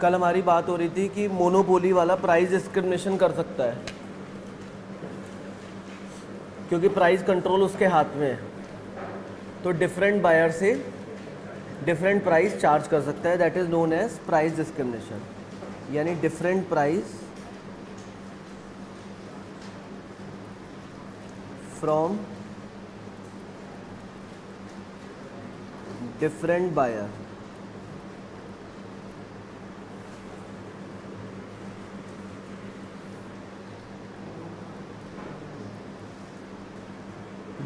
कल हमारी बात हो रही थी कि मोनोपोली वाला प्राइस डिस्क्रिमिनेशन कर सकता है। क्योंकि प्राइस कंट्रोल उसके हाथ में है। तो डिफरेंट बायर से डिफरेंट प्राइस चार्ज कर सकता है। That is known as price discrimination यानी different price from different buyer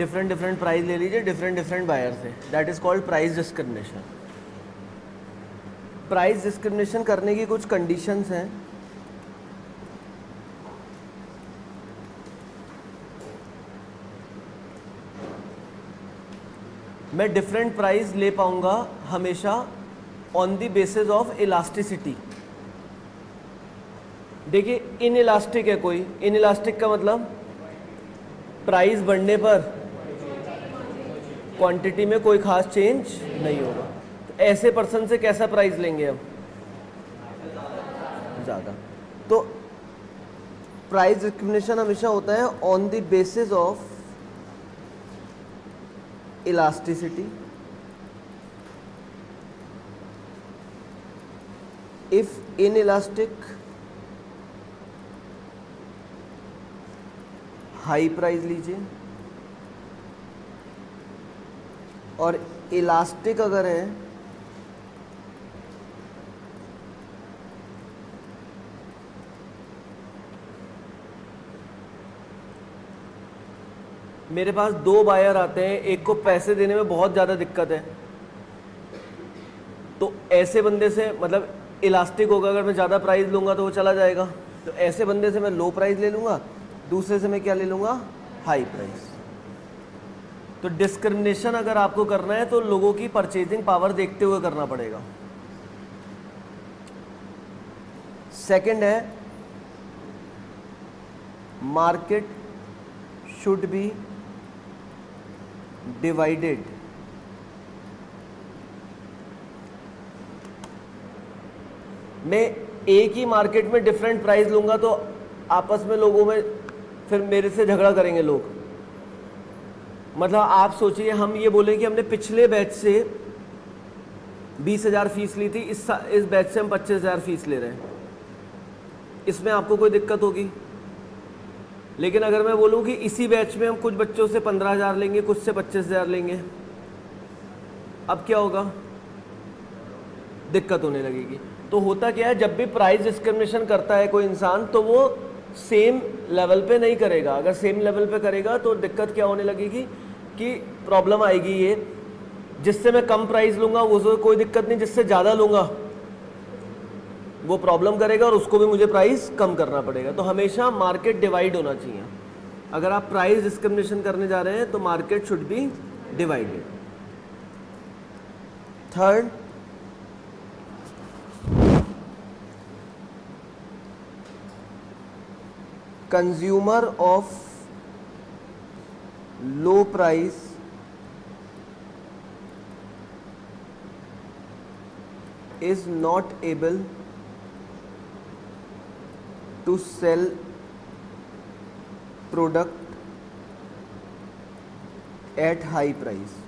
different different price ले लीजिए डिफरेंट डिफरेंट बायर से। That is called price discrimination price discrimination करने की कुछ कंडीशंस हैं। मैं डिफरेंट प्राइस ले पाऊँगा हमेशा on the basis of elasticity देखिए इन इलास्टिक है कोई। इन इलास्टिक का मतलब प्राइस बढ़ने पर क्वांटिटी में कोई खास चेंज नहीं होगा। तो ऐसे पर्सन से कैसा प्राइस लेंगे हम? ज़्यादा। तो प्राइस डिस्क्रिमिनेशन हमेशा होता है on the basis of elasticity if inelastic high price लीजिए। और इलास्टिक अगर है, मेरे पास दो बायर आते हैं, एक को पैसे देने में बहुत ज़्यादा दिक्कत है। तो ऐसे बंदे से मतलब इलास्टिक होगा, अगर मैं ज़्यादा प्राइस लूँगा तो वो चला जाएगा। तो ऐसे बंदे से मैं लो प्राइस ले लूँगा, दूसरे से मैं क्या ले लूँगा? हाई प्राइस तो डिस्क्रिमिनेशन अगर आपको करना है तो लोगों की परचेजिंग पावर देखते हुए करना पड़ेगा। सेकंड है मार्केट शुड बी डिवाइडेड मैं एक ही मार्केट में डिफरेंट प्राइस लूँगा तो आपस में लोगों में फिर मेरे से झगड़ा करेंगे लोग। मतलब आप सोचिए, हम ये बोले कि हमने पिछले बैच से बीस हज़ार फ़ीस ली थी, इस इस बैच से हम पच्चीस हज़ार फ़ीस ले रहे हैं। इसमें आपको कोई दिक्कत होगी? लेकिन अगर मैं बोलूँ कि इसी बैच में हम कुछ बच्चों से पंद्रह हज़ार लेंगे, कुछ से पच्चीस हज़ार लेंगे, अब क्या होगा? दिक्कत होने लगेगी। तो होता क्या है, जब भी प्राइस डिस्क्रिमिनेशन करता है कोई इंसान तो वो सेम लेवल पे नहीं करेगा। अगर सेम लेवल पे करेगा तो दिक्कत क्या होने लगेगी कि प्रॉब्लम आएगी ये। जिससे मैं कम प्राइस लूँगा, वो कोई दिक्कत नहीं। जिससे ज़्यादा लूँगा, वो प्रॉब्लम करेगा और उसको भी मुझे प्राइस कम करना पड़ेगा। तो हमेशा मार्केट डिवाइड होना चाहिए। अगर आप प्राइस डिस्क्रिमिनेशन करने जा रहे हैं तो market should be divided third consumer of low price is not able to sell product at high price.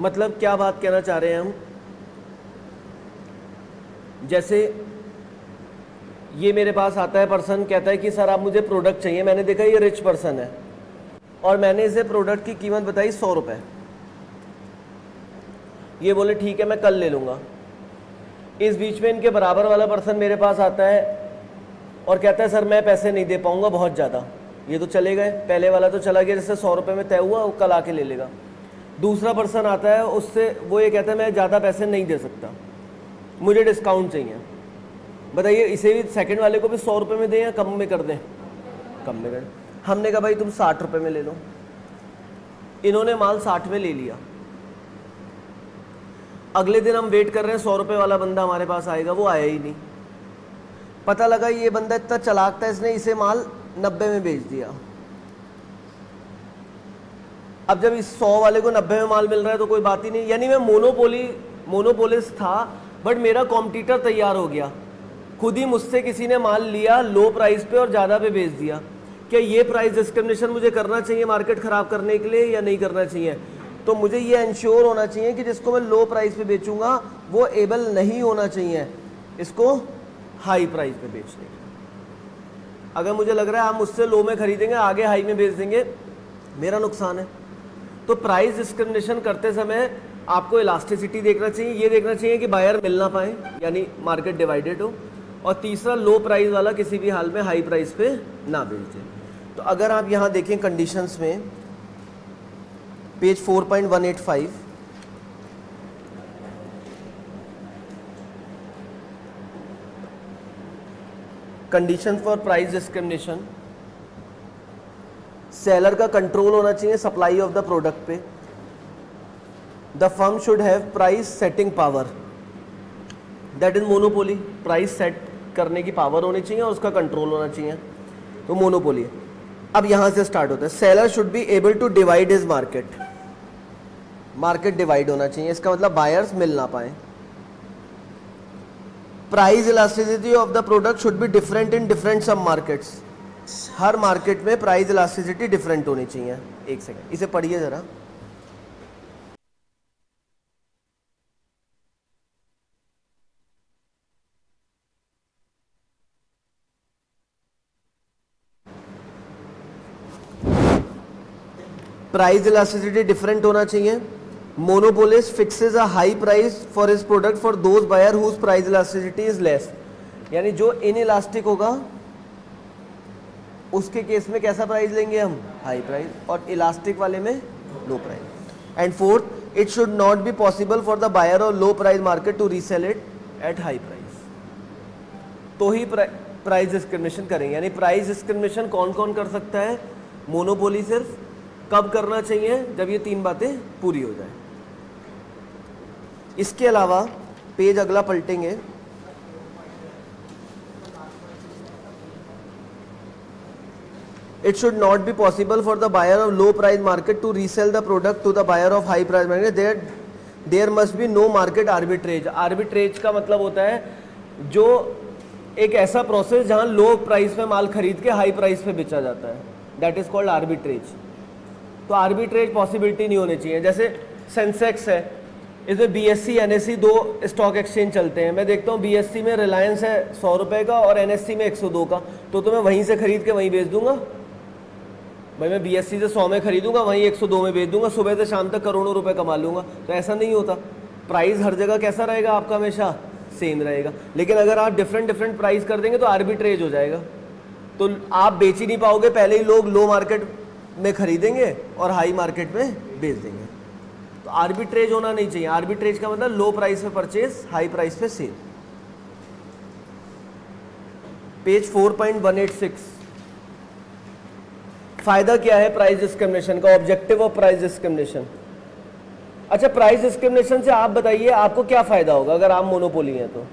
मतलब क्या बात कहना चाह रहे हैं हम? जैसे ये मेरे पास आता है पर्सन कहता है कि, सर, आप मुझे प्रोडक्ट चाहिए। मैंने देखा ये रिच पर्सन है। और मैंने इसे प्रोडक्ट की कीमत बताई सौ रुपये ये बोले, ठीक है, मैं कल ले लूँगा। इस बीच में इनके बराबर वाला पर्सन मेरे पास आता है और कहता है, सर, मैं पैसे नहीं दे पाऊँगा, बहुत ज़्यादा। ये तो चले गए। पहले वाला तो चला गया जैसे सौ रुपये में तय हुआ, वो कल आके ले लेगा। दूसरा पर्सन आता है, उससे वो ये कहता है, मैं ज़्यादा पैसे नहीं दे सकता। मुझे डिस्काउंट चाहिए। बताइए, इसे भी सेकंड वाले को भी सौ रुपये में दें या कम में कर दें? कम में कर। हमने कहा, भाई, तुम साठ रुपये में ले लो। इन्होंने माल साठ में ले लिया। अगले दिन हम वेट कर रहे हैं, सौ रुपये वाला बंदा हमारे पास आएगा, वो आया ही नहीं। पता लगा, ये बंदा इतना चलाक था इसने इसे माल नब्बे में बेच दिया। अब जब इस सौ वाले को नब्बे में माल मिल रहा है तो कोई बात ही नहीं। यानी मैं मोनोपोली मोनोपोलिस था बट मेरा कॉम्पिटिटर तैयार हो गया। खुद ही मुझसे किसी ने माल लिया लो प्राइस पे और ज़्यादा पे बेच दिया। क्या ये प्राइस डिस्क्रिमिनेशन मुझे करना चाहिए मार्केट ख़राब करने के लिए या नहीं करना चाहिए? तो मुझे ये इंश्योर होना चाहिए कि जिसको मैं लो प्राइस पे बेचूँगा, वो एबल नहीं होना चाहिए इसको हाई प्राइस पे बेचने अगर मुझे लग रहा है आप मुझसे लो में खरीदेंगे, आगे हाई में बेच देंगे, मेरा नुकसान है। तो प्राइस डिस्क्रिमिनेशन करते समय आपको इलास्टिसिटी देखना चाहिए, ये देखना चाहिए कि बायर मिल ना पाए, यानी मार्केट डिवाइडेड हो, और तीसरा लो प्राइस वाला किसी भी हाल में हाई प्राइस पे ना बेच। तो अगर आप यहाँ देखें कंडीशंस में page 4.185 condition for price discrimination seller का कंट्रोल होना चाहिए सप्लाई ऑफ़ द प्रोडक्ट पे। The firm should have price setting power that is monopoly price set करने की पावर होनी चाहिए और उसका कंट्रोल होना चाहिए। तो मोनोपोली अब यहाँ से स्टार्ट होता है। Seller should be able to divide is market market divide होना चाहिए। इसका मतलब बायर्स मिल ना पाए। Price elasticity of the product should be different in different sub markets her market में प्राइस इलास्टिसिटी डिफरेंट होनी चाहिए। एक सेकेंड इसे पढ़िए ज़रा। प्राइस इलास्टिसिटी डिफरेंट होना चाहिए। Monopolist fixes a high price for his product for those buyer whose price elasticity is less यानी जो इन इलास्टिक होगा उसके केस में कैसा प्राइस लेंगे हम? हाई प्राइस और इलास्टिक वाले में low price and fourth it should not be possible for the buyer और low price market to resell it at high price तो ही प्राइस डिस्क्रिमिनेशन करेंगे. यानी प्राइस डिस्क्रिमिनेशन कौन कौन कर सकता है? मोनोपोली सिर्फ़ कब करना चाहिए? जब ये तीन बातें पूरी हो जाए. इसके अलावा पेज अगला पलटेंगे. It should not be possible for the buyer of low price market to resell the product to the buyer of high price market. There there must be no market arbitrage arbitrage का मतलब होता है जो एक ऐसा process जहाँ लो price पे माल खरीद के हाई प्राइस पे बेचा जाता है। दैट इज़ कॉल्ड आर्बिट्रेज तो आर्बिट्रेज पॉसिबिलिटी नहीं होनी चाहिए। जैसे सेंसेक्स है इसमें B S E N S E दो स्टॉक एक्सचेंज चलते हैं। मैं देखता हूँ बी एस सी में रिलायंस है सौ रुपये का और एन एस सी में एक सौ दो का। तो, तो मैं वहीं से खरीद के वहीं बेच दूँगा। भाई, मैं बी से सौ में खरीदूँगा, वहीं एक सौ दो में बेच दूँगा, सुबह से शाम तक करोड़ों रुपए कमा लूँगा। तो ऐसा नहीं होता। प्राइस हर जगह कैसा रहेगा आपका हमेशा? सेम रहेगा। लेकिन अगर आप डिफरेंट डिफरेंट प्राइस कर देंगे तो आर्बिट्रेज हो जाएगा। तो आप बेच ही नहीं पाओगे, पहले ही लोग लो मार्केट में खरीदेंगे और हाई मार्केट में बेच देंगे। तो आर्बिट्रेज होना नहीं चाहिए। आर्बिट्रेज का मतलब लो प्राइस पे परचेज हाई प्राइस पे सेल पेज 4.186 फ़ायदा क्या है प्राइस डिस्क्रिमिनेशन का? ऑब्जेक्टिव ऑफ़ प्राइस डिस्क्रिमिनेशन अच्छा प्राइस डिस्क्रिमिनेशन से आप बताइए, आपको क्या फ़ायदा होगा अगर आप मोनोपोली हैं तो?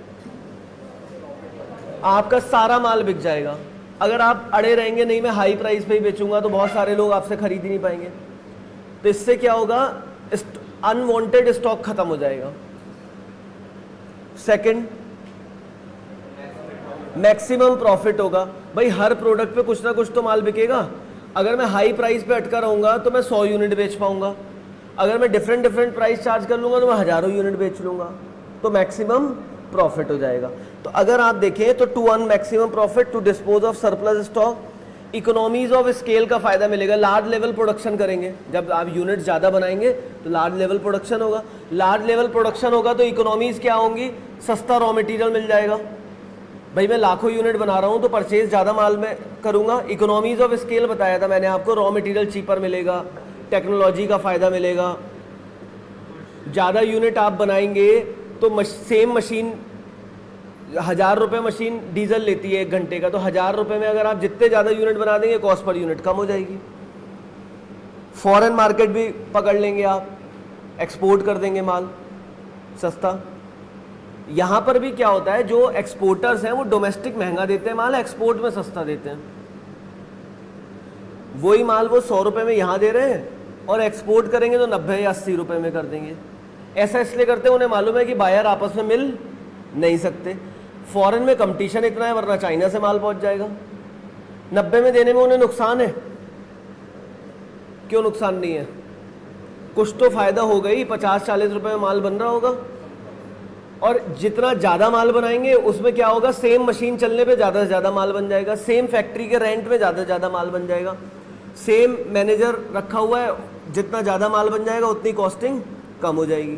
आपका सारा माल बिक जाएगा। अगर आप अड़े रहेंगे, नहीं, मैं हाई प्राइस पे ही बेचूँगा तो बहुत सारे लोग आपसे खरीद ही नहीं पाएँगे। तो इससे क्या होगा? अनवांटेड स्टॉक खत्म हो जाएगा। सेकंड मैक्सिमम प्रॉफिट होगा। भाई, हर प्रोडक्ट पे कुछ ना कुछ तो माल बिकेगा। अगर मैं हाई प्राइस पे अटका रहूँगा तो मैं सौ यूनिट बेच पाऊँगा। अगर मैं डिफरेंट डिफरेंट प्राइस चार्ज कर लूँगा तो मैं हज़ारों यूनिट बेच लूँगा। तो मैक्सिमम प्रॉफिट हो जाएगा। तो अगर आप देखें तो to one maximum profit to dispose of surplus stock economies of scale का फ़ायदा मिलेगा। लार्ज लेवल प्रोडक्शन करेंगे। जब आप यूनिट ज़्यादा बनाएँगे तो लार्ज लेवल प्रोडक्शन होगा। लार्ज लेवल प्रोडक्शन होगा तो इकोनॉमीज क्या होंगी? सस्ता रॉ मटेरियल मिल जाएगा। भाई मैं लाखों यूनिट बना रहा हूँ तो परचेज ज़्यादा माल में करूँगा। इकोनॉमीज ऑफ़ स्केल बताया था मैंने आपको। रॉ मटेरियल चीपर मिलेगा टेक्नोलॉजी का फ़ायदा मिलेगा। ज़्यादा यूनिट आप बनाएँगे तो मश, सेम मशीन हज़ार रुपये मशीन डीजल लेती है एक घंटे का तो हज़ार रुपये में अगर आप जितने ज़्यादा यूनिट बना देंगे कॉस्ट पर यूनिट कम हो जाएगी। फॉरेन मार्केट भी पकड़ लेंगे आप एक्सपोर्ट कर देंगे माल सस्ता। यहाँ पर भी क्या होता है, जो एक्सपोर्टर्स हैं, वो डोमेस्टिक महँगा देते हैं, माल एक्सपोर्ट में सस्ता देते हैं। वही माल वो सौ रुपए में यहाँ दे रहे हैं और एक्सपोर्ट करेंगे तो नब्बे या अस्सी रुपए में कर देंगे। ऐसा इसलिए करते हैं, उन्हें मालूम है कि बायर आपस में मिल नहीं सकते। फॉरेन में कंपटीशन इतना है, वरना चाइना से माल पहुँच जाएगा। नब्बे में देने में उन्हें नुकसान है। क्यों नुकसान नहीं है? कुछ तो फ़ायदा हो गई पचास चालीस रुपए में माल बन रहा होगा। और जितना ज़्यादा माल बनाएँगे, उसमें क्या होगा? सेम मशीन चलने पे ज़्यादा से ज़्यादा माल बन जाएगा। सेम फैक्ट्री के रेंट में ज़्यादा से ज़्यादा माल बन जाएगा। सेम मैनेजर रखा हुआ है, जितना ज़्यादा माल बन जाएगा, उतनी कॉस्टिंग कम हो जाएगी।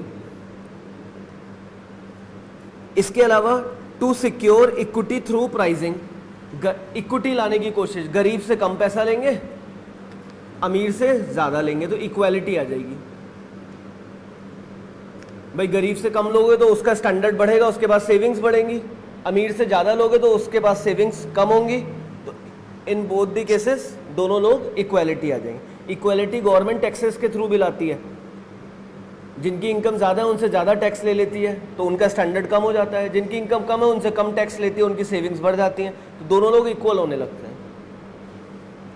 इसके अलावा to secure equity through pricing equity लाने की कोशिश, गरीब से कम पैसा लेंगे, अमीर से ज़्यादा लेंगे तो इक्वालिटी आ जाएगी। भाई, गरीब से कम लोगे तो उसका स्टैंडर्ड बढ़ेगा, उसके बाद सेविंग्स बढ़ेंगी। अमीर से ज़्यादा लोगे तो उसके पास सेविंग्स कम होंगी। तो इन बोथ दी केसेस दोनों लोग इक्वालिटी आ जाएँगे। इक्वालिटी गवर्नमेंट टैक्सेस के थ्रू भी लाती है। जिनकी इनकम ज़्यादा है, उनसे ज़्यादा टैक्स ले लेती है तो उनका स्टैंडर्ड कम हो जाता है। जिनकी इनकम कम है, उनसे कम टैक्स लेती है, उनकी सेविंग्स बढ़ जाती हैं। तो दोनों लोग इक्वल होने लगते हैं।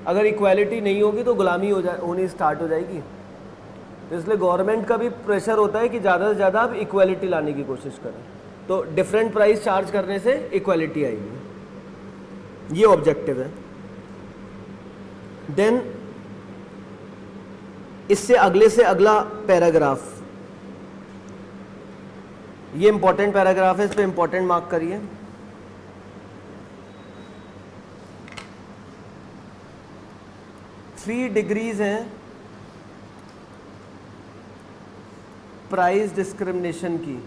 अगर इक्वालिटी नहीं होगी तो गुलामी हो जाए होनी स्टार्ट हो जाएगी। इसलिए गवर्नमेंट का भी प्रेशर होता है कि ज़्यादा से ज़्यादा आप इक्वालिटी लाने की कोशिश करें। तो डिफरेंट प्राइस चार्ज करने से इक्वालिटी आएगी। ये ऑब्जेक्टिव है। देन इससे अगले से अगला पैराग्राफ ये इंपॉर्टेंट पैराग्राफ है, इस पर इंपॉर्टेंट मार्क करिए। थ्री डिग्रीज हैं। प्राइस डिस्क्रिमिनेशन की।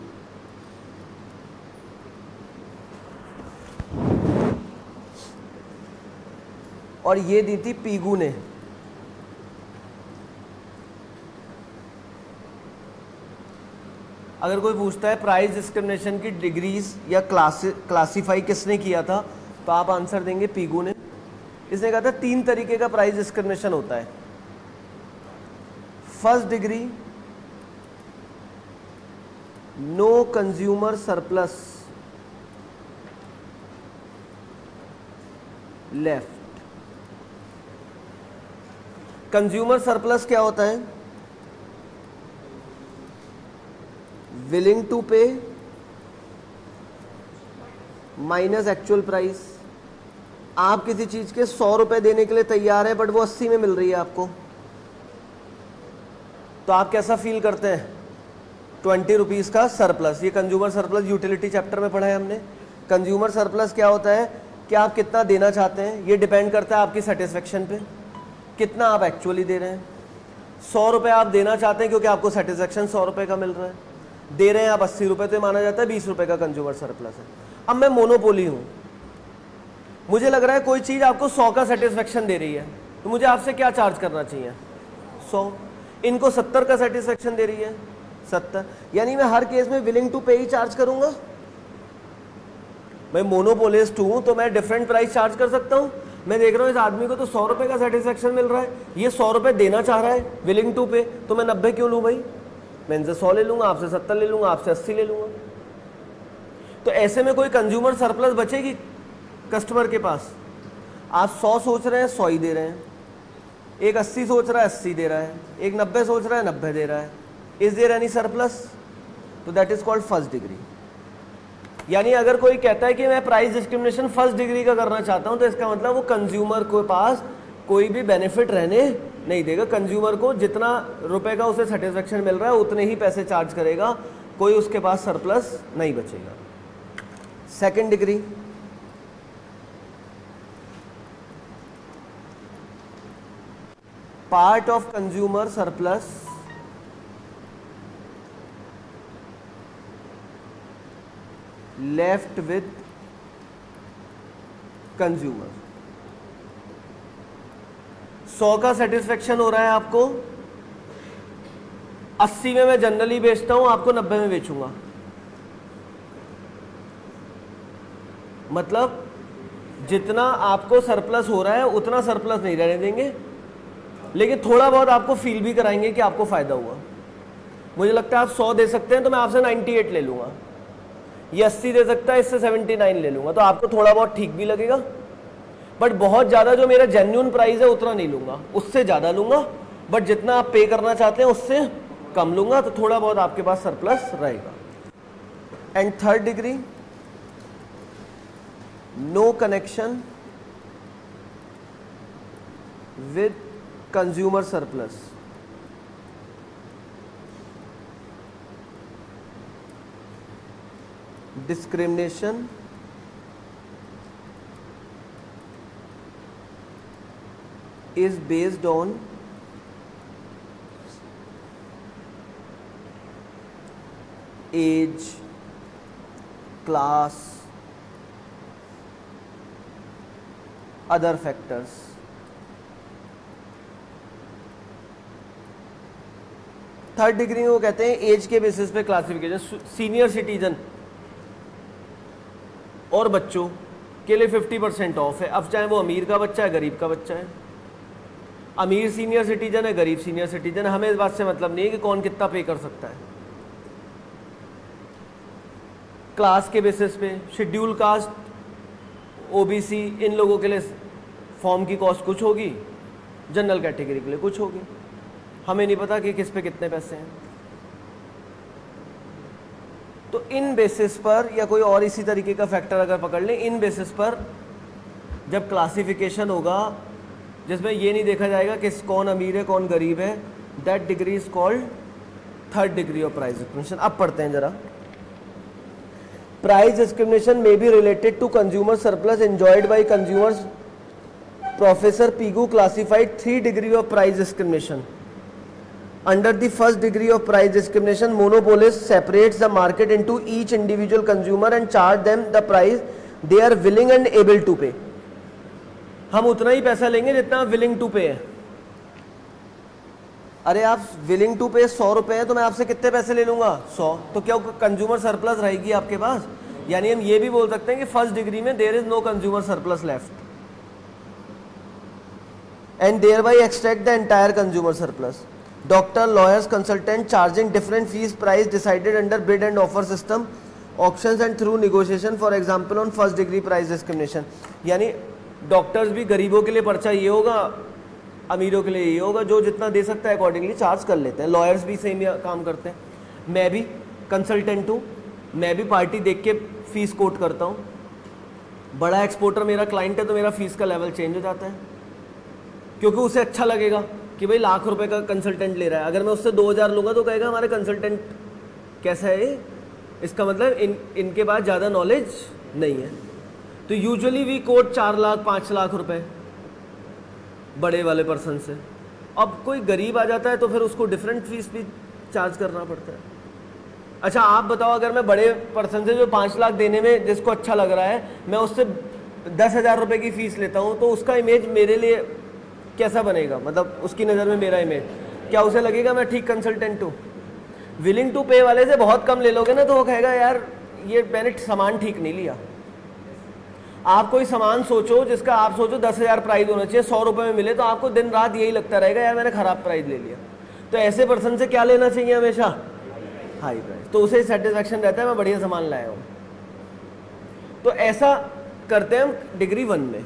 और ये दी थी पीगू ने। अगर कोई पूछता है प्राइस डिस्क्रिमिनेशन की डिग्रीज या क्लास, क्लासीफाई किसने किया था तो आप आंसर देंगे पीगू ने। इसने कहा था, तीन तरीके का प्राइस डिस्क्रिमिनेशन होता है। First degree no consumer surplus left consumer surplus क्या होता है? Willing to pay minus actual price आप किसी चीज़ के सौ रुपए देने के लिए तैयार है बट वो अस्सी में मिल रही है आपको। तो आप कैसा फील करते हैं? ट्वेंटी रुपीज़ का सरप्लस, ये कंज्यूमर सरप्लस यूटिलिटी चैप्टर में पढ़ा है हमने। कंज्यूमर सरप्लस क्या होता है? कि आप कितना देना चाहते हैं? ये डिपेंड करता है आपकी सेटिस्फेक्शन पे। कितना आप एक्चुअली दे रहे हैं? सौ रुपये आप देना चाहते हैं क्योंकि आपको सेटिस्फेक्शन सौ रुपये का मिल रहा है। दे रहे हैं आप अस्सी रुपये तो माना जाता है बीस रुपये का कंज्यूमर सरप्लस है। अब मैं मोनोपोली हूँ। मुझे लग रहा है कोई चीज़ आपको सौ का सेटिस्फेक्शन दे रही है। तो मुझे आपसे क्या चार्ज करना चाहिए? सौ। इनको सत्तर का सेटिस्फेक्शन दे रही है। सत्तर यानी मैं हर केस में विलिंग टू पे ही चार्ज करूँगा। मैं मोनोपोलिस्ट हूँ तो मैं डिफरेंट प्राइस चार्ज कर सकता हूँ। मैं देख रहा हूँ इस आदमी को तो सौ रुपए का सेटिस्फेक्शन मिल रहा है। ये सौ रुपए देना चाह रहा है विलिंग टू पे तो मैं नब्बे क्यों लूँ भाई? मैं इनसे सौ ले लूँगा, आपसे सत्तर ले लूँगा, आपसे अस्सी ले लूँगा। तो ऐसे में कोई कंज्यूमर सरप्लस बचेगी कस्टमर के पास? आप सौ सोच रहे हैं, सौ ही दे रहे हैं। एक अस्सी सोच रहा है, अस्सी दे रहा है। एक नब्बे सोच रहा है, नब्बे दे रहा है। इज़ देर एनी सरप्लस तो that is called first degree यानी अगर कोई कहता है कि मैं प्राइस डिस्क्रिमिनेशन फ़र्स्ट डिग्री का करना चाहता हूँ तो इसका मतलब वो कंज्यूमर के पास कोई भी बेनिफिट रहने नहीं देगा। कंज्यूमर को जितना रुपए का उसे सेटिस्फेक्शन मिल रहा है, उतने ही पैसे चार्ज करेगा। कोई उसके पास सरप्लस नहीं बचेगा। Second degree part of consumer surplus left with consumer सौ का सेटिस्फेक्शन हो रहा है आपको। अस्सी में मैं जनरली बेचता हूँ, आपको नब्बे में बेचूँगा। मतलब जितना आपको सरप्लस हो रहा है, उतना सरप्लस नहीं रहने देंगे। लेकिन थोड़ा बहुत आपको फील भी कराएँगे कि आपको फ़ायदा हुआ। मुझे लगता है आप सौ दे सकते हैं तो मैं आपसे नाइन्टी एट ले लूँगा। ये अस्सी दे सकता है, इससे सेवेंटी नाइन ले लूँगा। तो आपको थोड़ा बहुत ठीक भी लगेगा बट बहुत ज़्यादा जो मेरा जेन्यून प्राइस है, उतना नहीं लूँगा। उससे ज़्यादा लूँगा बट जितना आप पे करना चाहते हैं, उससे कम लूँगा तो थोड़ा बहुत आपके पास सरप्लस रहेगा। And third degree no connection with consumer surplus discrimination is based on age class other factors third degree वो कहते हैं एज के बेसिस पे क्लासिफिकेशन सीनियर सिटीजन और बच्चों के लिए 50 परसेंट ऑफ़ है। अब चाहे वो अमीर का बच्चा है, गरीब का बच्चा है। अमीर सीनियर सिटीजन है, गरीब सीनियर सिटीजन हमें इस बात से मतलब नहीं है कि कौन कितना पे कर सकता है। क्लास के बेसिस पे शेड्यूल कास्ट ओबीसी इन लोगों के लिए फॉर्म की कॉस्ट कुछ होगी। जनरल कैटेगरी के लिए कुछ होगी। हमें नहीं पता कि किस पे कितने पैसे हैं। तो इन बेसिस पर या कोई और इसी तरीके का फैक्टर अगर पकड़ लें इन बेसिस पर जब क्लासिफिकेशन होगा, जिसमें ये नहीं देखा जाएगा कि कौन अमीर है, कौन गरीब है that degree is called third degree of price discrimination अब पढ़ते हैं जरा। Price discrimination may be related to consumer surplus enjoyed by consumers professor Pigou classified three degree of price discrimination under the first degree of price discrimination monopolist separates the market into each individual consumer and charge them the price they are willing and able to pay हम उतना ही पैसा लेंगे जितना willing to पे है। अरे आप willing to पे सौ रुपए है तो मैं आपसे कितने पैसे ले लूँगा? सौ। तो क्या कंज्यूमर सरप्लस रहेगी आपके पास? यानी हम ये भी बोल सकते हैं कि फ़र्स्ट डिग्री में there is no consumer surplus left and thereby extract the entire consumer surplus doctor lawyers consultant charging different fees price decided under bid and offer system option and through negotiation for example on first degree price discrimination यानी doctors भी गरीबों के लिए पर्चा ये होगा, अमीरों के लिए ये होगा, जो जितना दे सकता है अकॉर्डिंगली चार्ज कर लेते हैं। लॉयर्स भी सेम काम करते हैं। मैं भी कंसल्टेंट हूँ, मैं भी पार्टी देख के फ़ीस कोट करता हूँ। बड़ा एक्सपोर्टर मेरा क्लाइंट है तो मेरा फ़ीस का लेवल चेंज हो जाता है। क्योंकि उसे अच्छा लगेगा। कि भाई लाख रुपए का कंसल्टेंट ले रहा है। अगर मैं उससे दो हज़ार लूँगा तो कहेगा, हमारे कंसल्टेंट कैसा है? इसका मतलब इन, इनके पास ज़्यादा नॉलेज नहीं है। तो यूजुअली वी कोट चार लाख, पाँच लाख रुपए बड़े वाले पर्सन से। अब कोई गरीब आ जाता है तो फिर उसको डिफरेंट फ़ीस भी चार्ज करना पड़ता है। अच्छा आप बताओ, अगर मैं बड़े पर्सन से जो पाँच लाख देने में जिसको अच्छा लग रहा है, मैं उससे दस हज़ार रुपये की फ़ीस लेता हूँ तो उसका इमेज मेरे लिए कैसा बनेगा? मतलब उसकी नज़र में मेरा इमेज क्या उसे लगेगा मैं ठीक कंसल्टेंट हूँ? विलिंग टू पे वाले से बहुत कम ले लोगे ना तो वो कहेगा, यार, ये मैंने सामान ठीक नहीं लिया। आप कोई सामान सोचो जिसका आप सोचो दस हज़ार प्राइस होना चाहिए, सौ रुपये में मिले तो आपको दिन रात यही लगता रहेगा, यार, मैंने ख़राब प्राइस ले लिया। तो ऐसे पर्सन से क्या लेना चाहिए हमेशा? हाई प्राइस तो उसे सेटिस्फेक्शन रहता है, मैं बढ़िया सामान लाया हूँ। तो ऐसा करते हैं हम डिग्री वन में।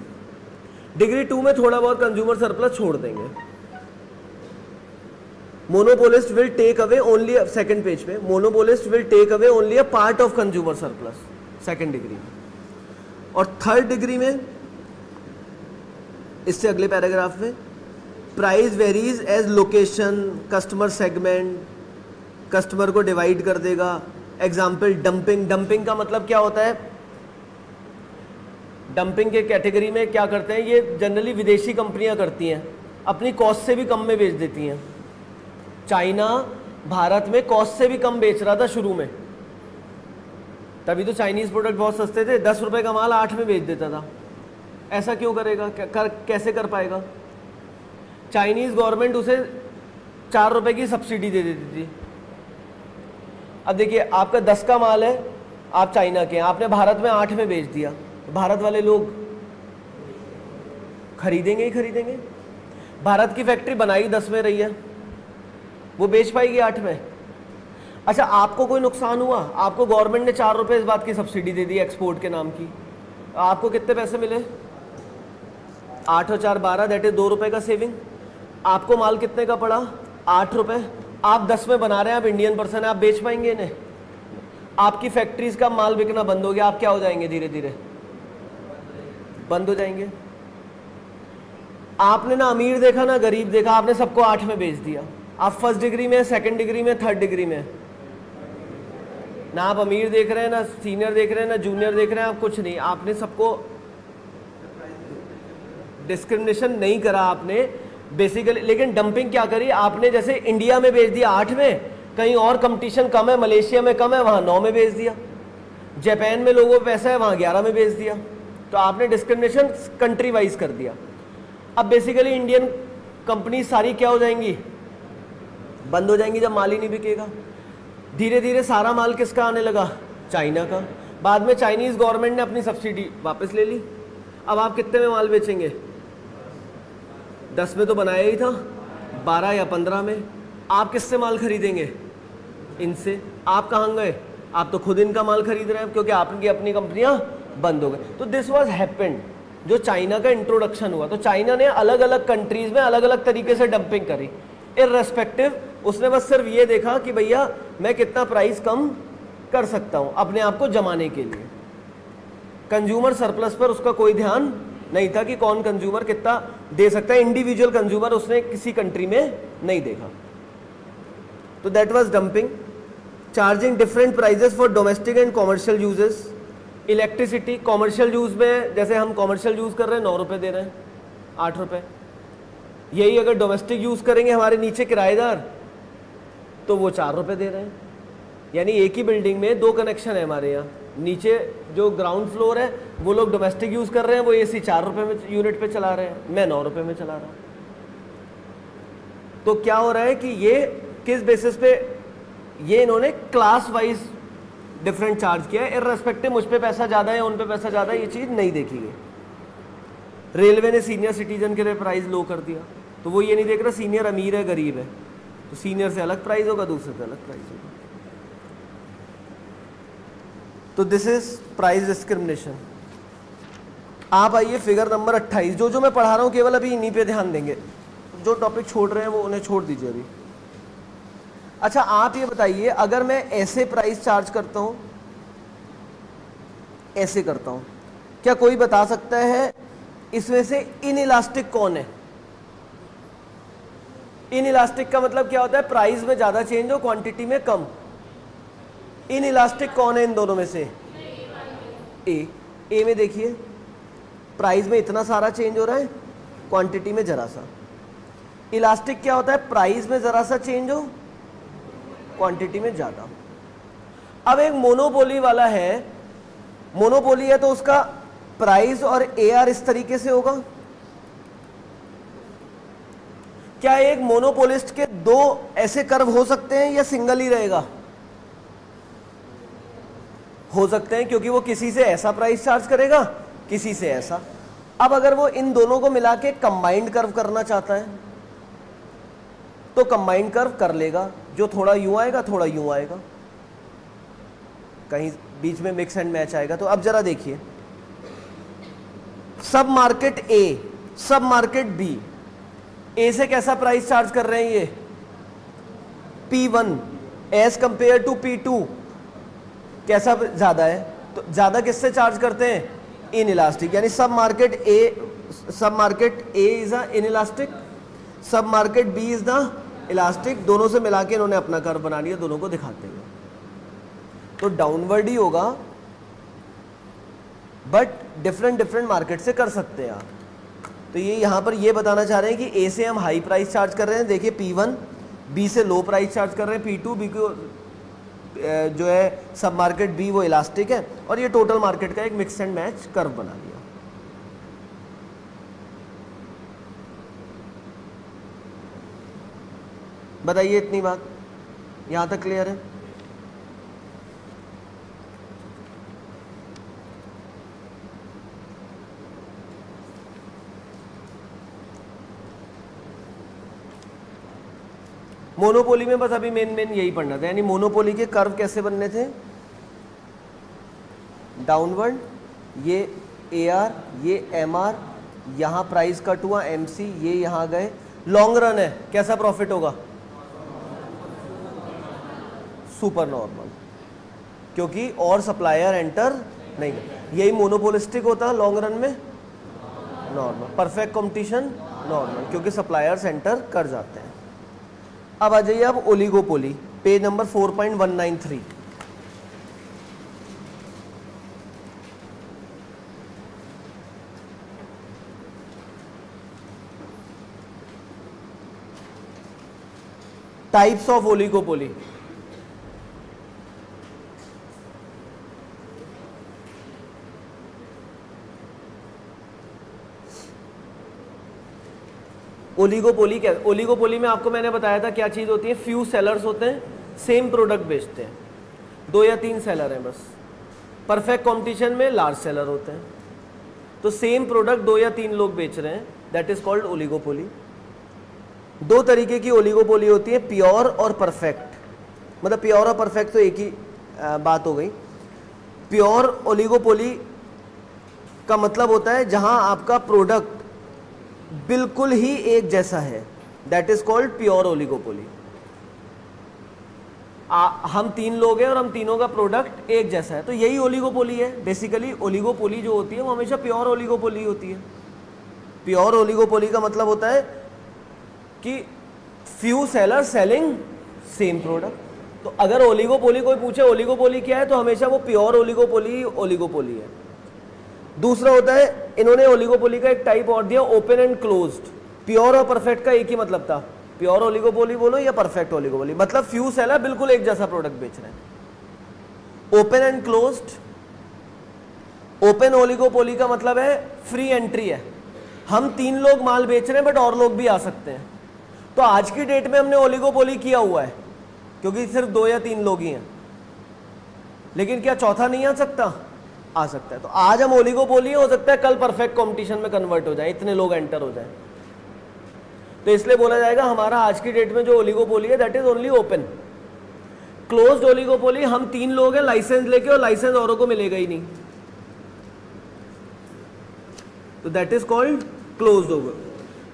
डिग्री टू में थोड़ा बहुत कंज्यूमर सरप्लस छोड़ देंगे। Monopolist will take away only second page पे। Monopolist will take away only a part of consumer surplus second degree और थर्ड डिग्री में, इससे अगले पैराग्राफ में price varies age location customer segment customer को divide कर देगा। एग्ज़ाम्पल डंपिंग डंपिंग का मतलब क्या होता है? डंपिंग के कैटेगरी में क्या करते हैं? ये जनरली विदेशी कंपनियाँ करती हैं। अपनी कॉस्ट से भी कम में बेच देती हैं। चाइना भारत में कॉस्ट से भी कम बेच रहा था शुरू में। तभी तो चाइनीज़ प्रोडक्ट बहुत सस्ते थे। दस रुपए का माल आठ में बेच देता था। ऐसा क्यों करेगा? कर, कैसे कर पाएगा? चाइनीज़ गवर्नमेंट उसे चार रुपए की सब्सिडी दे देती थी। अब देखिए आपका दस का माल है आप चाइना के हैं। आपने भारत में आठ में बेच दिया। भारत वाले लोग खरीदेंगे ही खरीदेंगे। भारत की फैक्ट्री बनाई दस में रही है। वो बेच पाएगी आठ में अच्छा आपको कोई नुकसान हुआ? आपको गवर्नमेंट ने चार रुपए इस बात की सब्सिडी दे दी एक्सपोर्ट के नाम की। आपको कितने पैसे मिले? आठ और चार बारह दैट इज़ दो रुपए का सेविंग आपको माल कितने का पड़ा? आठ रुपए। आप दस में बना रहे हैं, आप इंडियन पर्सन आप बेच पाएँगे इन्हें। आपकी फैक्ट्रीज का माल बिकना बंद हो गया, आप क्या हो जाएँगे धीरे धीरे बंद हो जाएँगे। आपने ना अमीर देखा, ना गरीब देखा, आपने सबको आठ में बेच दिया। आप फ़र्स्ट डिग्री में सेकंड डिग्री में थर्ड डिग्री में। ना आप अमीर देख रहे हैं, ना सीनियर देख रहे हैं, ना जूनियर देख रहे हैं, आप कुछ नहीं। आपने सबको डिस्क्रिमिनेशन नहीं करा आपने। बेसिकली लेकिन डंपिंग क्या करी? आपने जैसे इंडिया में बेच दिया आठ में, कहीं और कंपटीशन कम है मलेशिया में कम है, वहाँ नौ में बेच दिया। जापान में लोगों पैसा है, वहाँ ग्यारह में बेच दिया। तो आपने डिस्क्रिमिनेशन कंट्री वाइज कर दिया। अब बेसिकली इंडियन कंपनी सारी क्या हो जाएँगी? बंद हो जाएँगी जब माल ही नहीं बिकेगा। धीरे धीरे सारा माल किसका आने लगा? चाइना का। बाद में चाइनीज़ गवर्नमेंट ने अपनी सब्सिडी वापस ले ली। अब आप कितने में माल बेचेंगे? दस में तो बनाया ही था। बारह या पंद्रह में। आप किससे माल खरीदेंगे? इनसे। आप कहाँ गए? आप तो खुद इनका माल खरीद रहे हैं, क्योंकि आपकी अपनी कंपनियाँ बंद हो गए। तो दिस वॉज़ हैपेंड जो चाइना का इंट्रोडक्शन हुआ। तो चाइना ने अलग अलग कंट्रीज़ में अलग अलग तरीके से डंपिंग करी। इरेस्पेक्टिव उसने बस सिर्फ़ ये देखा कि भैया, मैं कितना प्राइस कम कर सकता हूँ अपने आप को जमाने के लिए। कंज्यूमर सरप्लस पर उसका कोई ध्यान नहीं था कि कौन कंज्यूमर कितना दे सकता है। इंडिविजुअल कंज्यूमर उसने किसी कंट्री में नहीं देखा। तो that was dumping charging different prices for domestic and commercial uses electricity commercial use में, जैसे हम कॉमर्शियल यूज़ कर रहे हैं, नौ रुपए दे रहे हैं, आठ रुपए। यही अगर डोमेस्टिक यूज़ करेंगे हमारे नीचे किराएदार तो वो चार रुपए दे रहे हैं। यानी एक ही बिल्डिंग में दो कनेक्शन है हमारे यहाँ। नीचे जो ग्राउंड फ्लोर है, वो लोग डोमेस्टिक यूज़ कर रहे हैं, वो एसी चार रुपए में यूनिट पे चला रहे हैं। मैं नौ रुपए में चला रहा हूँ। तो क्या हो रहा है कि ये किस बेसिस पे, ये इन्होंने क्लास वाइज डिफरेंट चार्ज किया है इरेस्पेक्टिव मुझ पर पैसा ज़्यादा है उन पर पैसा ज़्यादा है, ये चीज़ नहीं देखी गई। रेलवे ने सीनियर सिटीजन के लिए प्राइस लो कर दिया। तो वो ये नहीं देख रहा सीनियर अमीर है, गरीब है। तो सीनियर से अलग प्राइस होगा, दूसरे से अलग प्राइस होगा। तो दिस इज़ प्राइस डिस्क्रिमिनेशन आप आइए फिगर नंबर 28 जो जो मैं पढ़ा रहा हूँ, केवल अभी इन्हीं पे ध्यान देंगे। जो टॉपिक छोड़ रहे हैं, वो उन्हें छोड़ दीजिए अभी। अच्छा आप ये बताइए, अगर मैं ऐसे प्राइस चार्ज करता हूँ, ऐसे करता हूँ, क्या कोई बता सकता है इसमें से इन इलास्टिक कौन है? इन इलास्टिक का मतलब क्या होता है? प्राइस में ज़्यादा चेंज हो क्वांटिटी में कम। इन इलास्टिक कौन है इन दोनों में से? ए ए में देखिए प्राइस में इतना सारा चेंज हो रहा है क्वांटिटी में जरा सा। इलास्टिक क्या होता है? प्राइस में जरा सा चेंज हो क्वांटिटी में ज़्यादा। अब एक मोनोपोली वाला है। मोनोपोली है तो उसका प्राइस और ए आर इस तरीके से होगा। क्या एक मोनोपोलिस्ट के दो ऐसे कर्व हो सकते हैं या सिंगल ही रहेगा? हो सकते हैं क्योंकि वो किसी से ऐसा प्राइस चार्ज करेगा, किसी से ऐसा। अब अगर वो इन दोनों को मिला के कंबाइंड कर्व करना चाहता है तो कंबाइंड कर्व कर लेगा। जो थोड़ा यूँ आएगा, थोड़ा यूँ आएगा। कहीं बीच में मिक्स एंड मैच आएगा तो अब जरा देखिए। सब market A sub market B ए से कैसा प्राइस चार्ज कर रहे हैं ये? P one as compare to P two कैसा ज़्यादा है? तो ज़्यादा किससे चार्ज करते हैं? इन इलास्टिक यानी sub market A sub market A is a inelastic sub market B is the elastic दोनों से मिला के इन्होंने अपना कर्व बना लिया, दोनों को दिखाते हुए। तो डाउनवर्ड ही होगा बट डिफरेंट डिफरेंट मार्केट से कर सकते हैं आप। तो ये यहाँ पर ये बताना चाह रहे हैं कि ए से हम हाई प्राइस चार्ज कर रहे हैं। देखिए पी वन बी से लो प्राइस चार्ज कर रहे हैं। पी टू बी को जो है सब मार्केट बी वो इलास्टिक है। और ये टोटल मार्केट का एक मिक्स एंड मैच कर्व बना लिया बताइए इतनी बात। यहाँ तक क्लियर है? मोनोपोली में बस अभी मेन मेन यही पढ़ना था। यानी मोनोपोली के कर्व कैसे बनने थे? डाउनवर्ड ये ए आर ये एम आर यहाँ प्राइस कट हुआ एम सी ये यहाँ गए। लॉन्ग रन है, कैसा प्रॉफिट होगा? सुपर नॉर्मल, क्योंकि और सप्लायर एंटर नहीं यही मोनोपोलिस्टिक होता है लॉन्ग रन में? नॉर्मल। Perfect competition? नॉर्मल, क्योंकि सप्लायर्स एंटर कर जाते हैं। अब आ जाइए अब oligopoly, page number 4.193 types of oligopoly oligopoly क्या ओलिगोपोली में आपको मैंने बताया था क्या चीज़ होती है? फ्यू सेलर्स होते हैं सेम प्रोडक्ट बेचते हैं। दो या तीन सेलर हैं बस। परफेक्ट कंपटीशन में लार्ज सेलर होते हैं। तो सेम प्रोडक्ट दो या तीन लोग बेच रहे हैं। That is called oligopoly. दो तरीके की ओलिगोपोली होती है प्योर और परफेक्ट मतलब प्योर और परफेक्ट तो एक ही बात हो गई। प्योर ओलिगोपोली का मतलब होता है जहाँ आपका प्रोडक्ट बिल्कुल ही एक जैसा है। That is called pure oligopoly हम तीन लोग हैं और हम तीनों का प्रोडक्ट एक जैसा है। तो यही ओलिगोपोली है। बेसिकली ओलिगोपोली जो होती है, वो हमेशा प्योर ओलिगोपोली होती है। प्योर ओलिगोपोली का मतलब होता है कि few seller selling same product तो अगर ओलिगोपोली कोई पूछे ओलिगोपोली क्या है? तो हमेशा वो प्योर ओलिगोपोली ओलिगोपोली है। दूसरा होता है, इन्होंने ओलिगोपोली का एक टाइप और दिया ओपन एंड क्लोज प्योर और परफेक्ट का एक ही मतलब था. प्योर ओलिगोपोली बोलो या परफेक्ट ओलिगोपोली मतलब फ्यू सेलर बिल्कुल एक जैसा प्रोडक्ट बेच रहे हैं. Open and close open oligopoly का मतलब है फ्री एंट्री है. हम तीन लोग माल बेच रहे हैं बट और लोग भी आ सकते हैं. तो आज की डेट में हमने ओलिगोपोली किया हुआ है, क्योंकि सिर्फ़ दो या तीन लोग ही हैं. लेकिन क्या चौथा नहीं आ सकता? आ सकता है। तो आज हम ओलिगोपोली हो सकता है कल परफेक्ट कंपटीशन में कन्वर्ट हो जाए, इतने लोग एंटर हो जाए। तो इसलिए बोला जाएगा, हमारा आज की डेट में जो ओलिगोपोली है that is only open closed oligopoly हम तीन लोग हैं लाइसेंस लेके और लाइसेंस औरों को मिलेगा ही नहीं। तो that is called close over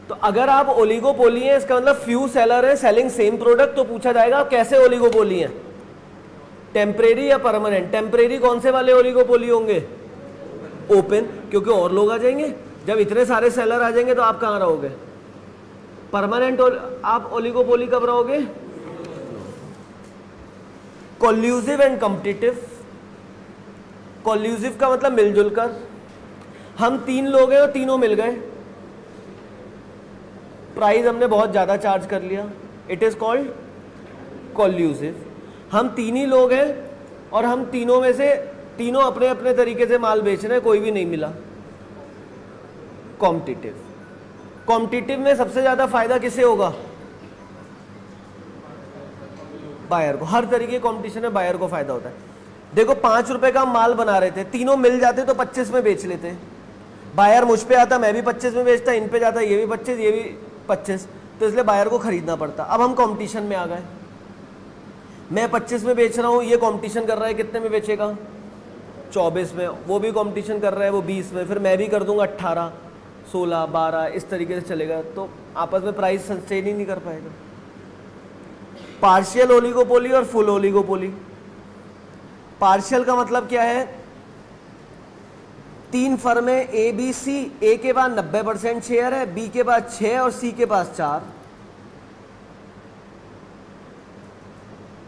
तो अगर आप ओलिगोपोली है इसका मतलब फ्यू सेलर है सेलिंग सेम प्रोडक्ट तो पूछा जाएगा, आप कैसे ओलिगोपोली है टेम्परेरी या परमानेंट? टेम्परेरी कौन से वाले ओलिगोपोली होंगे? ओपन, क्योंकि और लोग आ जाएँगे। जब इतने सारे सेलर आ जाएँगे तो आप कहाँ रहोगे? परमानेंट आप ओलिगोपोली कब रहोगे? कॉल्यूसिव एंड कॉम्पिटिटिव कॉल्यूसिव का मतलब मिलजुल कर। हम तीन लोग हैं और तीनों मिल गए। प्राइस हमने बहुत ज़्यादा चार्ज कर लिया। इट इज़ कॉल्ड कॉल्यूसिव हम तीन ही लोग हैं और हम तीनों में से तीनों अपने अपने तरीके से माल बेच रहे हैं, कोई भी नहीं मिला। कॉम्पिटिटिव कॉम्पिटिटिव में सबसे ज़्यादा फ़ायदा किसे होगा? बायर को। हर तरीके कॉम्पिटिशन में बायर को फ़ायदा होता है। देखो, पाँच रुपए का माल बना रहे थे, तीनों मिल जाते तो पच्चीस में बेच लेते। बायर मुझ पे आता, मैं भी पच्चीस में बेचता, इन पे जाता, ये भी पच्चीस, ये भी पच्चीस। तो इसलिए बायर को खरीदना पड़ता। अब हम कंपटीशन में आ गए। मैं पच्चीस में बेच रहा हूँ, ये कंपटीशन कर रहा है, कितने में बेचेगा? चौबीस में, वो भी कंपटीशन कर रहा है, वो बीस में, फिर मैं भी कर दूँगा अट्ठारह, सोलह, बारह, इस तरीके से चलेगा तो आपस में प्राइस सस्टेन ही नहीं कर पाएगा। पार्शियल ओलिगोपोली और फुल ओलिगोपोली पार्शियल का मतलब क्या है? तीन firm A B C A के पास नब्बे परसेंट शेयर है बी के पास छह और सी के पास चार।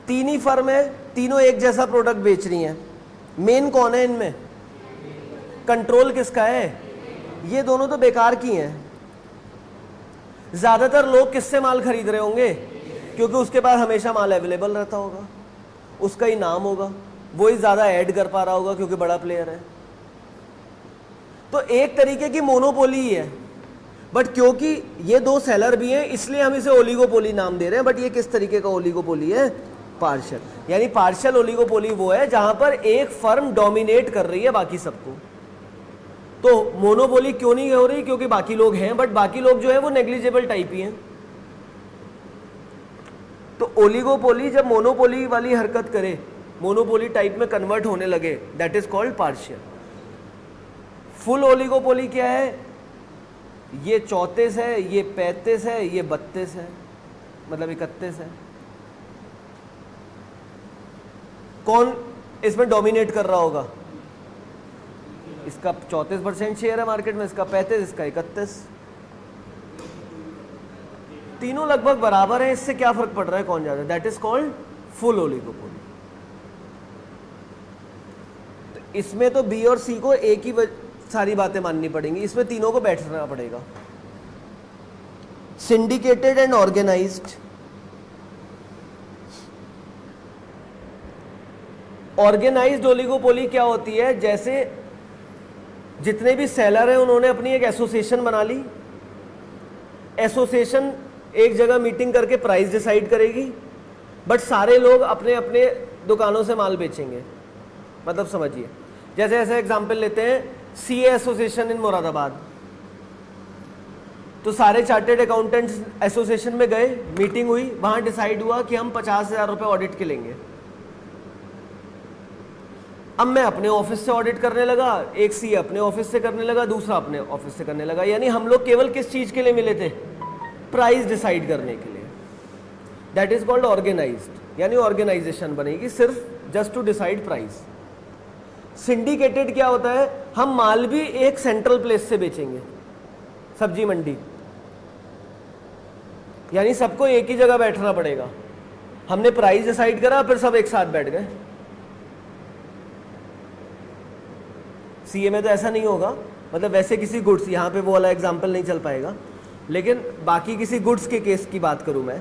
तीन ही फर्म है, तीनों एक जैसा प्रोडक्ट बेच रही हैं। मेन कौन है इनमें? कंट्रोल किसका है? ये दोनों तो बेकार की हैं। ज़्यादातर लोग किससे माल खरीद रहे होंगे? क्योंकि उसके पास हमेशा माल अवेलेबल रहता होगा। उसका ही नाम होगा। वो ही ज़्यादा ऐड कर पा रहा होगा क्योंकि बड़ा प्लेयर है। तो एक तरीके की मोनोपोली ही है। बट क्योंकि ये दो सेलर भी हैं, इसलिए हम इसे ओलिगोपोली नाम दे रहे हैं। बट ये किस तरीके का ओलिगोपोली है? पार्शल। यानी पार्शल ओलिगोपोली वो है जहाँ पर एक फर्म डोमिनेट कर रही है बाकी सबको। तो मोनोपोली क्यों नहीं हो रही? क्योंकि बाकी लोग हैं बट बाकी लोग जो है वो नेग्लिजिबल टाइप ही हैं। तो ओलिगोपोली जब मोनोपोली वाली हरकत करे मोनोपोली टाइप में कन्वर्ट होने लगे that is called partial full oligopoly क्या है? ये चौतीस है, ये पैंतीस है, ये बत्तीस है मतलब इकतीस है। कौन इसमें डोमिनेट कर रहा होगा? इसका चौतीस परसेंट शेयर है मार्केट में, इसका पैंतीस, इसका इकतीस। तीनों लगभग बराबर है, इससे क्या फ़र्क पड़ रहा है कौन ज़्यादा that is called full oligopoly तो इसमें तो बी और सी को एक ही सारी बातें माननी पड़ेंगी। इसमें तीनों को बैठना पड़ेगा। Syndicated and organized organized oligopoly क्या होती है? जैसे जितने भी सेलर हैं, उन्होंने अपनी एक एसोसिएशन बना ली। एसोसिएशन एक जगह मीटिंग करके प्राइस डिसाइड करेगी, बट सारे लोग अपने अपने दुकानों से माल बेचेंगे। मतलब समझिए। जैसे, ऐसे एग्ज़ाम्पल लेते हैं सी एसोसिएशन इन मुरादाबाद तो सारे चार्टेड अकाउंटेंट्स एसोसिएशन में गए मीटिंग हुई, वहाँ डिसाइड हुआ कि हम पचास हज़ार रुपये ऑडिट के लेंगे। अब मैं अपने ऑफ़िस से ऑडिट करने लगा, एक सी अपने ऑफ़िस से करने लगा, दूसरा अपने ऑफ़िस से करने लगा। यानी हम लोग केवल किस चीज़ के लिए मिले थे? प्राइस डिसाइड करने के लिए। दैट इज़ कॉल्ड ऑर्गेनाइज यानी ऑर्गेनाइजेशन बनेगी सिर्फ़ just to decide price syndicated क्या होता है? हम माल भी एक सेंट्रल प्लेस से बेचेंगे। सब्ज़ी मंडी। यानी सबको एक ही जगह बैठना पड़ेगा। हमने प्राइस डिसाइड करा, फिर सब एक साथ बैठ गए। सीए में तो ऐसा नहीं होगा। मतलब वैसे किसी गुड्स, यहाँ पे वो वाला एग्ज़ाम्पल नहीं चल पाएगा। लेकिन बाकी किसी गुड्स के केस की बात करूँ मैं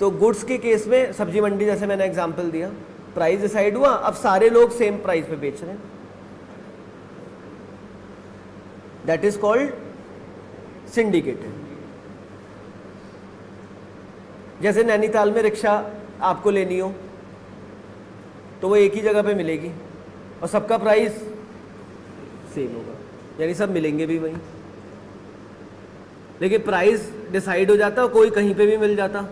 तो गुड्स के केस में सब्ज़ी मंडी जैसे मैंने एग्ज़ाम्पल दिया प्राइस डिसाइड हुआ, अब सारे लोग सेम प्राइस पे बेच रहे हैं। दैट इज़ कॉल्ड सिंडिकेटेड जैसे नैनीताल में रिक्शा आपको लेनी हो तो वो एक ही जगह पे मिलेगी, और सबका प्राइस सेम होगा। यानी सब मिलेंगे भी वहीं। लेकिन प्राइस डिसाइड हो जाता कोई कहीं पे भी मिल जाता।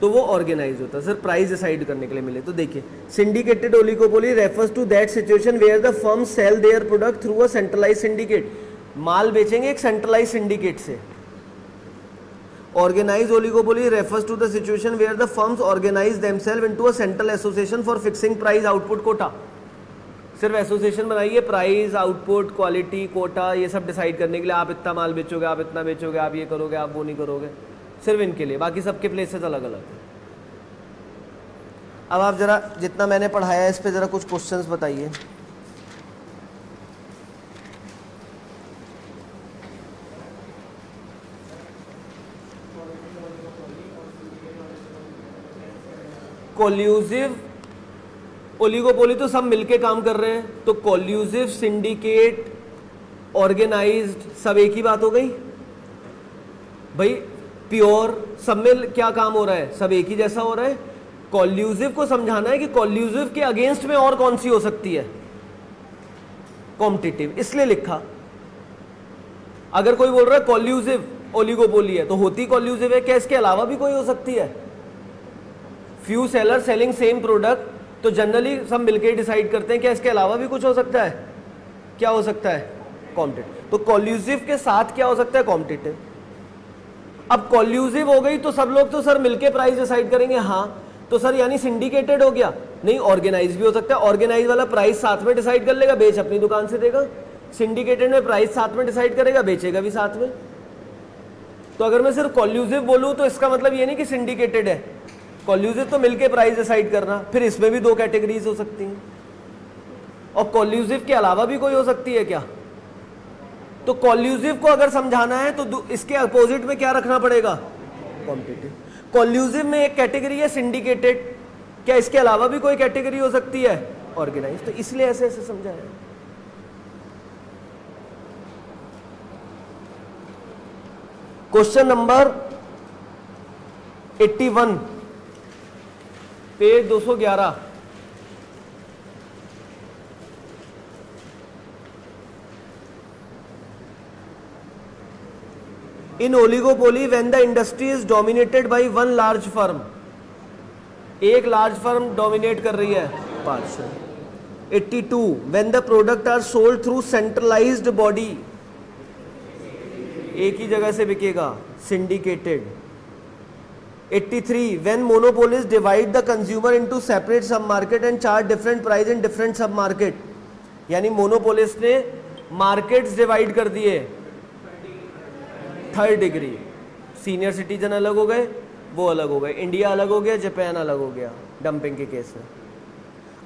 तो वो ऑर्गेनाइज होता। सर प्राइस डिसाइड करने के लिए मिले। तो देखिए syndicated oligopoly refers to that situation where the firm sell their product through a centralize syndicate माल बेचेंगे एक सेंट्रलाइज सिंडिकेट से। Organize oligopoly refers to the situation where the firms organize themselves into a central association for fixing price output quota सिर्फ़ association बनाइए price output quality Kota ये सब decide करने के लिए आप इतना माल बेचोगे, आप इतना बेचोगे, आप ये करोगे, आप वो नहीं करोगे। सिर्फ़ इनके लिए, बाकी सबके प्लेसेस अलग अलग हैं। अब आप ज़रा, जितना मैंने पढ़ाया है, इस पर ज़रा कुछ क्वेश्चंस बताइए। कोल्यूसिव ओलिगोपोली तो सब मिलके काम कर रहे हैं। तो कॉल्यूजिव सिंडिकेट ऑर्गेनाइज्ड सब एक ही बात हो गई? भाई प्योर सब में क्या काम हो रहा है? सब एक ही जैसा हो रहा है? कॉल्यूजिव को समझाना है कि कॉल्यूजिव के अगेंस्ट में और कौन सी हो सकती है? कॉम्पिटिटिव इसलिए लिखा। अगर कोई बोल रहा है कॉल्यूजिव ओलिगोपोली है तो होती कॉल्यूजिव है, क्या इसके अलावा भी कोई हो सकती है? Few seller selling same product तो जनरली सब मिलकर डिसाइड करते हैं क्या इसके अलावा भी कुछ हो सकता है। क्या हो सकता है? कॉम्पिटेटिव तो कॉल्यूजिव के साथ क्या हो सकता है? कॉम्पिटेटिव अब कॉल्यूजिव हो गई तो सब लोग तो सर मिलके प्राइस डिसाइड करेंगे हाँ। तो सर यानी सिंडिकेटेड हो गया। नहीं ऑर्गेनाइज भी हो सकता है। ऑर्गेनाइज वाला प्राइस साथ में डिसाइड कर लेगा, बेच अपनी दुकान से देगा। सिंडिकेटेड में प्राइस साथ में डिसाइड करेगा, बेचेगा भी साथ में। तो अगर मैं सिर्फ़ कॉल्यूजिव बोलूँ तो इसका मतलब ये नहीं कि सिंडिकेटेड है। कॉल्यूजिव तो मिलके प्राइस डिसाइड करना फिर इसमें भी दो कैटेगरीज हो सकती हैं। और कॉल्यूजिव के अलावा भी कोई हो सकती है क्या? तो कॉल्यूजिव को अगर समझाना है तो इसके अपोजिट में क्या रखना पड़ेगा? कॉम्पिटिटिव कॉल्यूजिव में एक कैटेगरी है सिंडिकेटेड क्या इसके अलावा भी कोई कैटेगरी हो सकती है? ऑर्गेनाइज तो इसलिए ऐसे ऐसे समझाया। Question number 81 page 211 in oligopoly when the industry is dominated by one large firm एक लार्ज फर्म डोमिनेट कर रही है। Partial 82 when the product are sold through centralized body एक ही जगह से बिकेगा। Syndicated 83 when monopolies divide the consumer into separate sub market and charge different price in different sub market यानी मोनोपोलिस ने मार्केट्स डिवाइड कर दिए। थर्ड डिग्री सीनियर सिटीजन अलग हो गए, वो अलग हो गए। इंडिया अलग हो गया जापान अलग हो गया डंपिंग के केस में।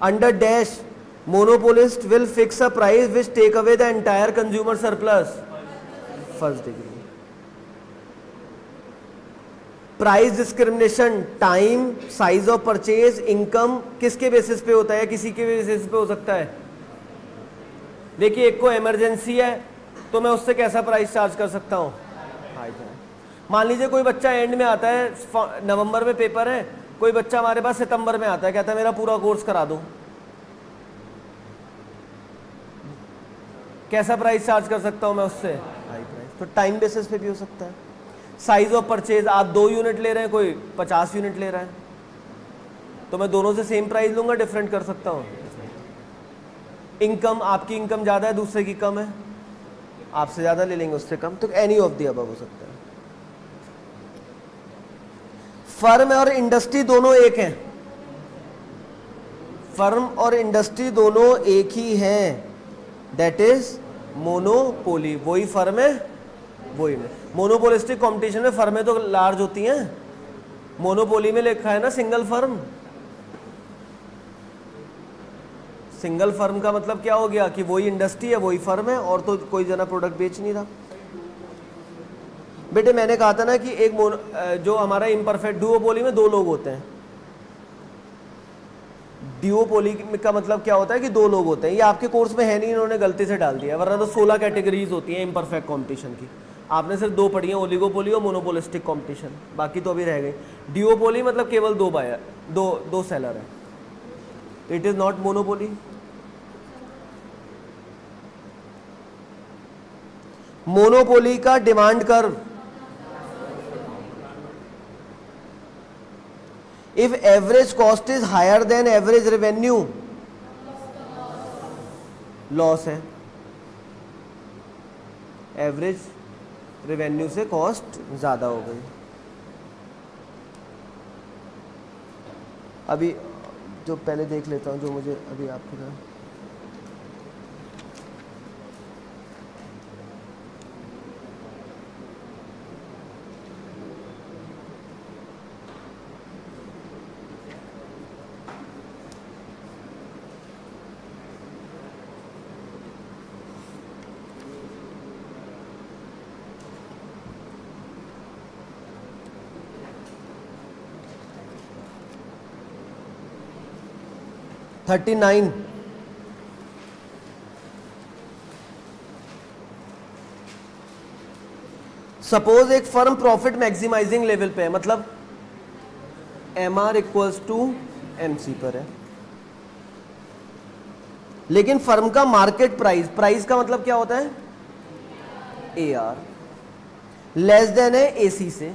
Under dash monopolist will fix a price which take away the entire consumer surplus first degree price discrimination time size of purchase income किसके बेसिस पे होता है किसी के बेसिस पे हो सकता है? देखिए, एक को इमरजेंसी है तो मैं उससे कैसा प्राइस चार्ज कर सकता हूँ? मान लीजिए कोई बच्चा एंड में आता है नवंबर में पेपर है, कोई बच्चा हमारे पास सितंबर में आता है, कहता है, मेरा पूरा कोर्स करा दो। कैसा प्राइस चार्ज कर सकता हूँ मैं उससे? तो टाइम बेसिस पे भी हो सकता है। साइज़ ऑफ़ परचेज आप दो यूनिट ले रहे हैं, कोई पचास यूनिट ले रहा है। तो मैं दोनों से सेम प्राइस लूँगा डिफरेंट कर सकता हूँ। इनकम आपकी इनकम ज़्यादा है, दूसरे की कम है। आपसे ज़्यादा ले लेंगे, उससे कम। तो एनी ऑफ़ दी अब हो सकता है। फर्म और इंडस्ट्री दोनों एक हैं। फर्म और इंडस्ट्री दोनों एक ही हैं। दैट इज़ मोनोपोली वही फर्म है वही में। मोनोपोलिस्टिक कंपटीशन में फर्में तो लार्ज होती हैं। मोनोपोली में लिखा है ना सिंगल फर्म सिंगल फर्म का मतलब क्या हो गया कि वही इंडस्ट्री है, वही फर्म है, और तो कोई जना प्रोडक्ट बेच नहीं रहा। बेटे मैंने कहा था ना कि एक जो हमारा इम्परफेक्ट डुओपोली में दो लोग होते हैं। डिओपोली का मतलब क्या होता है कि दो लोग होते हैं। ये आपके कोर्स में है नहीं, इन्होंने गलती से डाल दिया, वरना तो सोलह कैटेगरीज होती हैं इम्परफेक्ट कॉम्पिटिशन की। आपने सिर्फ़ दो पढ़ी हैं ओलिगोपोली और मोनोपोलिस्टिक कॉम्पिटिशन बाकी तो अभी रह गई. डिओपोली मतलब केवल दो बायर दो दो सेलर है. It is not monopoly monopoly का demand curve if average cost is higher than average revenue loss है. एवरेज रेवेन्यू से कॉस्ट ज़्यादा हो गई। अभी जो पहले देख लेता हूँ, जो मुझे अभी आपके थर्टी नाइन। सपोज़ एक फर्म प्रॉफिट मैक्सिमाइजिंग लेवल पे है मतलब M R equals to M C पर है। लेकिन फर्म का मार्केट प्राइस प्राइस का मतलब क्या होता है? ए आर लेस देन है एसी से।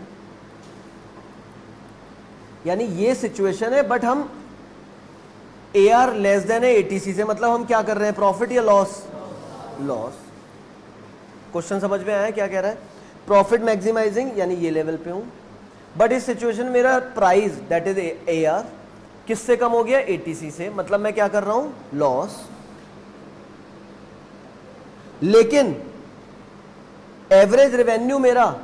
यानी ये सिचुएशन है, बट हम ए आर लेस देन है एटीसी से मतलब हम क्या कर रहे हैं? प्रॉफिट या लॉस लॉस क्वेश्चन समझ में आया क्या कह रहा है? प्रॉफिट मैक्सिमाइजिंग यानी ये लेवल पे हूँ। बट इस सिचुएशन मेरा price that is A R किससे कम हो गया? एटीसी से। मतलब मैं क्या कर रहा हूँ? लॉस लेकिन एवरेज रेवेन्यू मेरा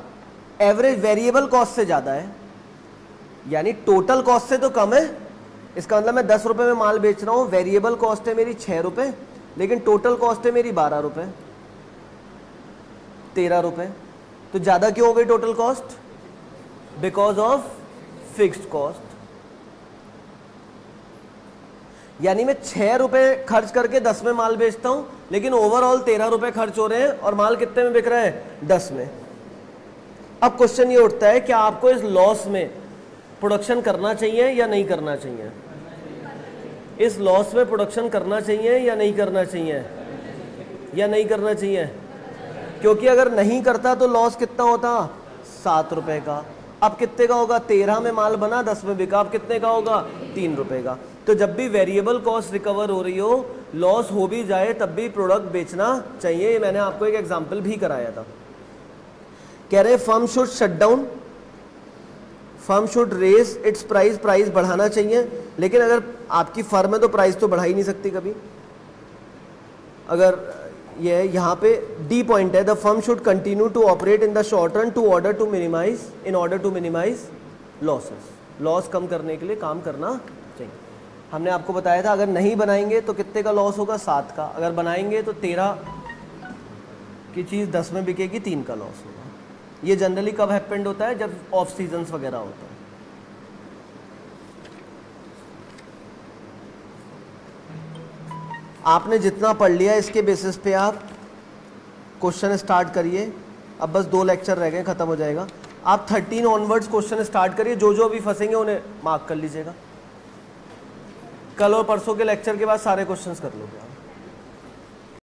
एवरेज वेरिएबल कॉस्ट से ज़्यादा है। यानी टोटल कॉस्ट से तो कम है इसका मतलब मैं दस रुपये में माल बेच रहा हूँ वेरिएबल कॉस्ट है मेरी छह रुपये लेकिन टोटल कॉस्ट है मेरी बारह रुपये तेरह रुपये तो ज़्यादा क्यों हो गई total cost because of fixed cost यानी मैं छह रुपए खर्च करके दस में माल बेचता हूँ, लेकिन ओवरऑल तेरह रुपए खर्च हो रहे हैं और माल कितने में बिक रहा है? दस में। अब क्वेश्चन ये उठता है कि आपको इस लॉस में प्रोडक्शन करना चाहिए या नहीं करना चाहिए? इस लॉस में प्रोडक्शन करना चाहिए या नहीं करना चाहिए? या नहीं करना चाहिए? क्योंकि अगर नहीं करता तो लॉस कितना होता? सात रुपए का। अब कितने का होगा? तेरह में माल बना, दस में बिका। अब कितने का होगा? तीन रुपए का। तो जब भी वेरिएबल कॉस्ट रिकवर हो रही हो लॉस हो भी जाए, तब भी प्रोडक्ट बेचना चाहिए। मैंने आपको एक एग्ज़ाम्पल भी कराया था। कह रहे firm should shut down firm should raise its price price बढ़ाना चाहिए। लेकिन अगर आपकी फर्म है तो प्राइस तो बढ़ा ही नहीं सकती कभी। अगर ये यहाँ पे डी पॉइंट है the firm should continue to operate in the short run to order to minimize in order to minimize losses loss कम करने के लिए काम करना चाहिए। हमने आपको बताया था, अगर नहीं बनाएँगे तो कितने का लॉस होगा? सात का। अगर बनाएँगे तो तेरह की चीज़ दस में बिकेगी, तीन का लॉस होगा। ये जनरली कब हैपेंड होता है? जब ऑफ़ सीजन्स वगैरह होता है। आपने जितना पढ़ लिया इसके बेसिस पे आप क्वेश्चन स्टार्ट करिए। अब बस दो लेक्चर रह गए, ख़त्म हो जाएगा। आप थर्टीन ऑनवर्ड्स क्वेश्चन स्टार्ट करिए। जो जो अभी फंसेंगे, उन्हें मार्क कर लीजिएगा। कल और परसों के लेक्चर के बाद सारे क्वेश्चंस कर लोगे